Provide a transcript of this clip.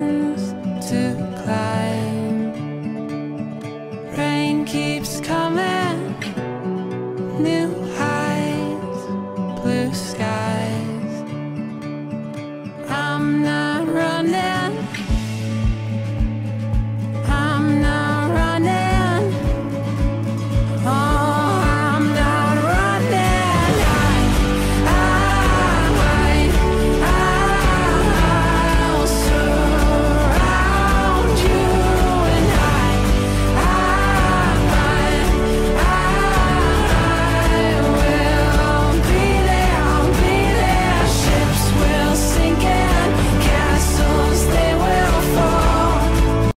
to climb. Rain keeps coming, new heights, blue sky.